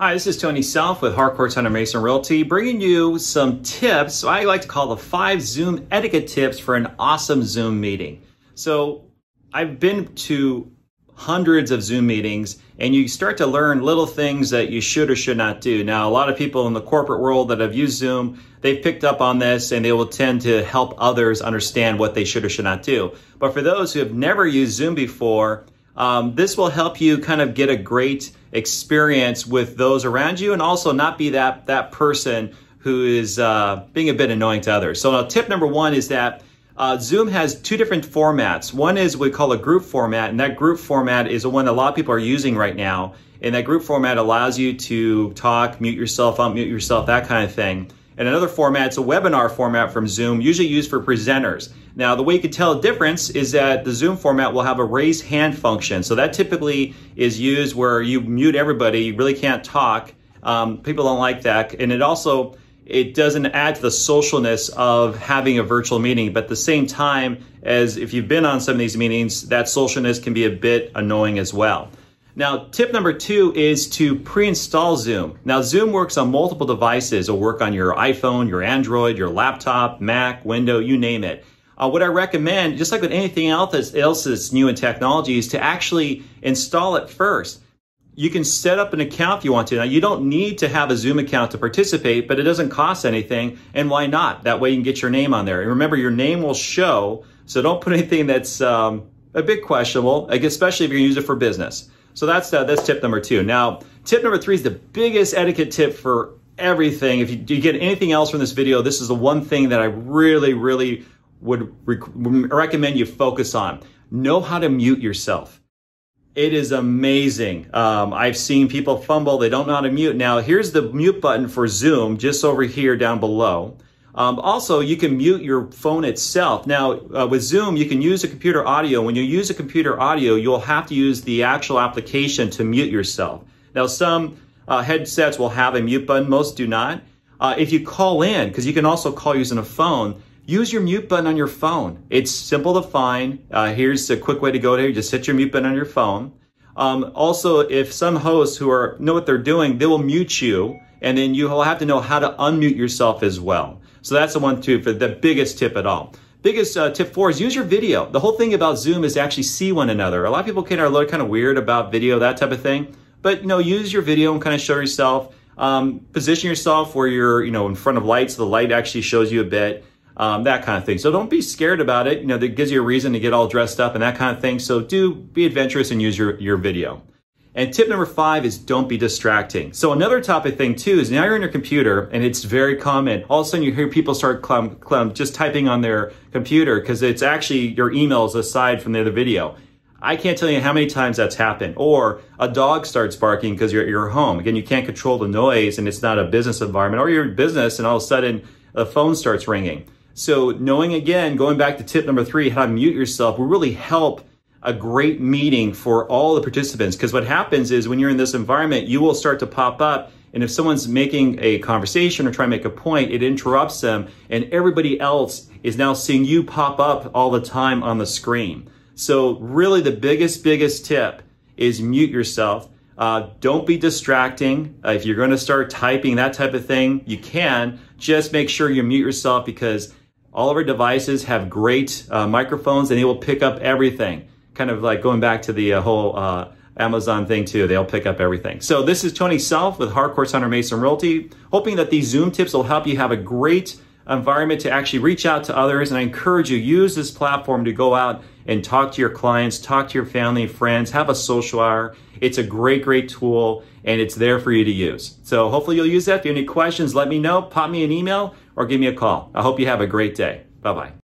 Hi, this is Tony Self with Harcourt Hunter Mason Realty, bringing you some tips. I like to call the five Zoom etiquette tips for an awesome Zoom meeting. So I've been to hundreds of Zoom meetings and you start to learn little things that you should or should not do. Now, a lot of people in the corporate world that have used Zoom, they've picked up on this and they will tend to help others understand what they should or should not do. But for those who have never used Zoom before, um, this will help you kind of get a great experience with those around you and also not be that, that person who is uh, being a bit annoying to others. So now tip number one is that uh, Zoom has two different formats. One is what we call a group format, and that group format is the one that a lot of people are using right now. And that group format allows you to talk, mute yourself, unmute yourself, that kind of thing. And another format, it's a webinar format from Zoom, usually used for presenters. Now, the way you can tell a difference is that the Zoom format will have a raise hand function. So that typically is used where you mute everybody, you really can't talk. Um, people don't like that. And it also, it doesn't add to the socialness of having a virtual meeting, but at the same time as if you've been on some of these meetings, that socialness can be a bit annoying as well. Now, tip number two is to pre-install Zoom. Now, Zoom works on multiple devices. It'll work on your iPhone, your Android, your laptop, Mac, Window, you name it. Uh, what I recommend, just like with anything else that's, else that's new in technology, is to actually install it first. You can set up an account if you want to. Now, you don't need to have a Zoom account to participate, but it doesn't cost anything. And why not? That way you can get your name on there. And remember, your name will show, so don't put anything that's um, a bit questionable, especially if you're going to use it for business. So that's uh, that's tip number two. Now, tip number three is the biggest etiquette tip for everything. If you, you get anything else from this video, this is the one thing that I really, really would rec recommend you focus on. Know how to mute yourself. It is amazing. Um, I've seen people fumble. They don't know how to mute. Now, here's the mute button for Zoom just over here down below. Um, also, you can mute your phone itself. Now, uh, with Zoom, you can use a computer audio. When you use a computer audio, you'll have to use the actual application to mute yourself. Now, some uh, headsets will have a mute button, most do not. Uh, if you call in, because you can also call using a phone, use your mute button on your phone. It's simple to find. Uh, here's a quick way to go there. Just hit your mute button on your phone. Um, also, if some hosts who are know what they're doing, they will mute you, and then you will have to know how to unmute yourself as well. So that's the one too for the biggest tip at all. Biggest uh, tip four is use your video. The whole thing about Zoom is to actually see one another. A lot of people can are a little kind of weird about video, that type of thing. But you know, use your video and kind of show yourself. Um, position yourself where you're, you know, in front of light, so the light actually shows you a bit. Um, that kind of thing. So don't be scared about it. You know, that gives you a reason to get all dressed up and that kind of thing. So do be adventurous and use your, your video. And tip number five is don't be distracting. So another topic thing too is now you're on your computer and it's very common. All of a sudden you hear people start clum, clum, just typing on their computer because it's actually your emails aside from the other video. I can't tell you how many times that's happened. Or a dog starts barking because you're at your home. Again, you can't control the noise and it's not a business environment. Or you're in business and all of a sudden the phone starts ringing. So knowing again, going back to tip number three, how to mute yourself will really help a great meeting for all the participants. Because what happens is when you're in this environment, you will start to pop up. And if someone's making a conversation or trying to make a point, it interrupts them. And everybody else is now seeing you pop up all the time on the screen. So really the biggest, biggest tip is mute yourself. Uh, don't be distracting. Uh, if you're going to start typing that type of thing, you can. Just make sure you mute yourself because all of our devices have great uh, microphones and they will pick up everything kind of like going back to the uh, whole uh, Amazon thing too. They'll pick up everything. So this is Tony Self with Harcourt Hunter Mason Realty, hoping that these Zoom tips will help you have a great environment to actually reach out to others. And I encourage you, use this platform to go out and talk to your clients, talk to your family, friends, have a social hour. It's a great, great tool and it's there for you to use. So hopefully you'll use that. If you have any questions, let me know, pop me an email or give me a call. I hope you have a great day. Bye-bye.